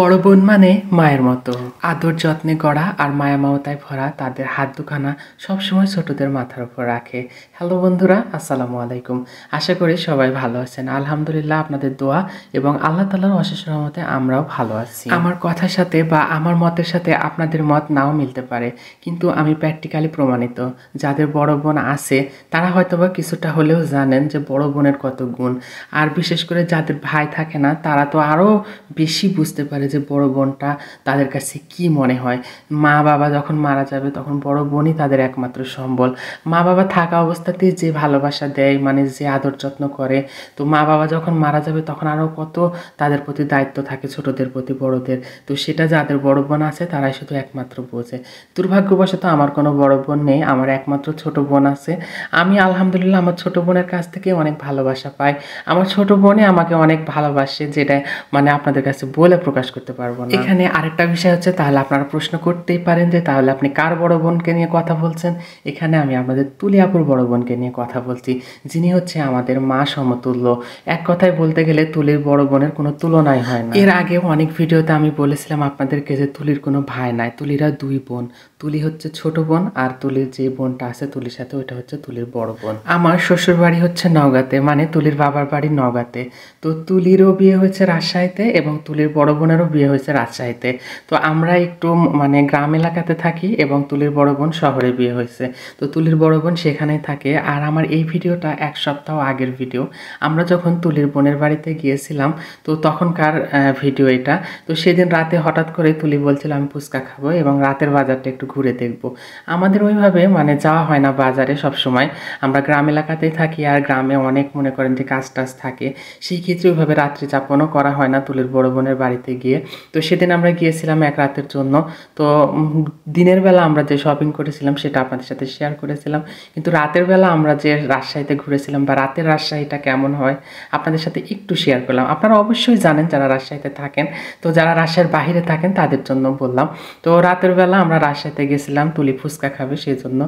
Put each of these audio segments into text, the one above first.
বড় বোন মানে মায়ের মতো। আদর যত্নে গড়া আর মায়া মমতায় ভরা তাদের হাত দুখানা সবসময় ছোটদের মাথার উপর রাখে। হ্যালো বন্ধুরা, আসসালামু আলাইকুম। আশা করি সবাই ভালো আছেন। আলহামদুলিল্লাহ আপনাদের দোয়া এবং আল্লাহ তালার অশেষ রহমতে আমরাও ভালো আছি। আমার কথার সাথে বা আমার মতের সাথে আপনাদের মত নাও মিলতে পারে, কিন্তু আমি প্র্যাকটিক্যালি প্রমাণিত। যাদের বড় বোন আছে, তারা হয়তোবা কিছুটা হলেও জানেন যে বড় বোনের কত গুণ। আর বিশেষ করে যাদের ভাই থাকে না, তারা তো আরও বেশি বুঝতে পারে যে বড় বোনটা তাদের কাছে কি মনে হয়? মা বাবা যখন মারা যাবে তখন বড় বোনই তাদের একমাত্র সম্বল। মা বাবা থাকা অবস্থাতেই যে ভালোবাসা দেয় মানে যে আদর যত্ন করে, তো মা বাবা যখন মারা যাবে তখন আরও কত তাদের প্রতি দায়িত্ব থাকে ছোটদের প্রতি, বড়দের। তো সেটা যাদের বড় বোন আছে তারাই শুধু একমাত্র বোঝে। দুর্ভাগ্যবশত আমার কোনো বড় বোন নেই, আমার একমাত্র ছোট বোন আছে। আমি আলহামদুলিল্লাহ আমার ছোট বোনের কাছ থেকে অনেক ভালোবাসা পাই। আমার ছোট বোনই আমাকে অনেক ভালোবাসে, যেটা মানে আপনাদের কাছে বলে প্রকাশ করতে পারব না। এখানে আরেকটা বিষয় হচ্ছে তাহলে আপনারা প্রশ্ন করতেই পারেন যে তাহলে আপনি কার বড় বোনকে নিয়ে কথা বলছেন? এখানে আমি আমাদের তুলিয়াপুর বড় বোনকে নিয়ে কথা বলছি যিনি হচ্ছে আমাদের মা সমতুল্য। এক কথায় বলতে গেলে তুলির বড় বোনের কোনো তুলনাই হয় না। এর আগে অনেক ভিডিওতে আমি বলেছিলাম আপনাদেরকে যে তুলির কোনো ভাই নাই তুলিরা দুই বোন। তুলি হচ্ছে ছোট বোন আর তুলির যে বোনটা আছে তুলির সাথে ওইটা হচ্ছে তুলির বড় বোন। আমার শ্বশুর বাড়ি হচ্ছে নওগাঁতে মানে তুলির বাবার বাড়ি নওগাঁতে। তো তুলিরও বিয়ে হয়েছে রাজশাহীতে এবং তুলির বড় বোনেরও বিয়ে হয়েছে রাজশাহীতে। তো আমরা একটু মানে গ্রাম এলাকাতে থাকি এবং তুলির বড় বোন শহরে বিয়ে হয়েছে। তো তুলির বড় বোন সেখানেই থাকে। আর আমার এই ভিডিওটা এক সপ্তাহ আগের ভিডিও। আমরা যখন তুলির বোনের বাড়িতে গিয়েছিলাম, তো তখনকার ভিডিও এটা। তো সেদিন রাতে হঠাৎ করে তুলি বলছিল, আমি ফুচকা খাব এবং রাতের বাজারটা একটু ঘুরে দেখব। আমাদের ওইভাবে মানে যাওয়া হয় না বাজারে সব সময় আমরা গ্রাম এলাকাতেই থাকি আর গ্রামে অনেক মনে করেন যে কাজ টাজ থাকে। সেই ক্ষেত্রে ওইভাবে রাত্রি যাপনও করা হয় না তুলির বড় বোনের বাড়িতে গিয়ে। তো সেদিন আমরা গিয়েছিলাম এক রাতের জন্য। তো দিনের বেলা আমরা যে শপিং করেছিলাম সেটা আপনাদের সাথে শেয়ার করেছিলাম। কিন্তু রাতের বেলা আমরা যে রাজশাহীতে ঘুরেছিলাম বা রাতের রাজশাহীটা কেমন হয় আপনাদের সাথে একটু শেয়ার করলাম। আপনারা অবশ্যই জানেন যারা রাজশাহীতে থাকেন। তো যারা রাজশাহীর বাহিরে থাকেন তাদের জন্য বললাম। তো রাতের বেলা আমরা রাজশাহীতে গেছিলাম, তুলি ফুচকা খাবে সেই জন্য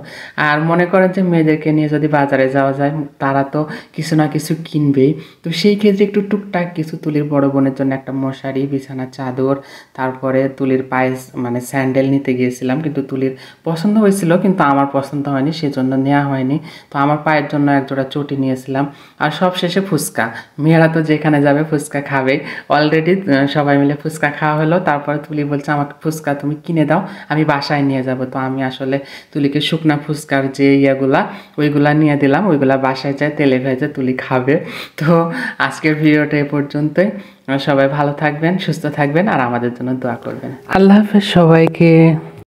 আর মনে করেন যে মেয়েদেরকে নিয়ে যদি বাজারে যাওয়া যায়, তারা তো কিছু না কিছু কিনবেই। তো সেই ক্ষেত্রে একটু টুকটাক কিছু তুলির বড় বোনের জন্য একটা মশারি, বিছানা, চাদর, তারপরে তুলির পায়েস মানে স্যান্ডেল নিতে গিয়েছিলাম। কিন্তু তুলির পছন্দ হয়েছিল, কিন্তু আমার পছন্দ হয়নি, সেজন্য নেওয়া হয়নি। তো আমার পায়ের জন্য একজোড়া চটি নিয়েছিলাম। আর সব শেষে ফুচকা। মেয়েরা তো যেখানে যাবে ফুচকা খাবে। অলরেডি সবাই মিলে ফুচকা খাওয়া হলো। তারপরে তুলি বলছে, আমাকে ফুচকা তুমি কিনে দাও, আমি বাসায় নিয়ে যাব। তো আমি আসলে তুলিকে শুকনা ফুচকার যে ইয়েগুলা, ওইগুলা নিয়ে দিলাম, ওইগুলা বাসায় যায়, তেলে ভেজে তুলি খাবে। তো আজকের ভিডিওটা এ পর্যন্তই। সবাই ভালো থাকবেন, সুস্থ থাকবেন, আর আমাদের জন্য দোয়া করবেন। আল্লাহ হাফেজ সবাইকে।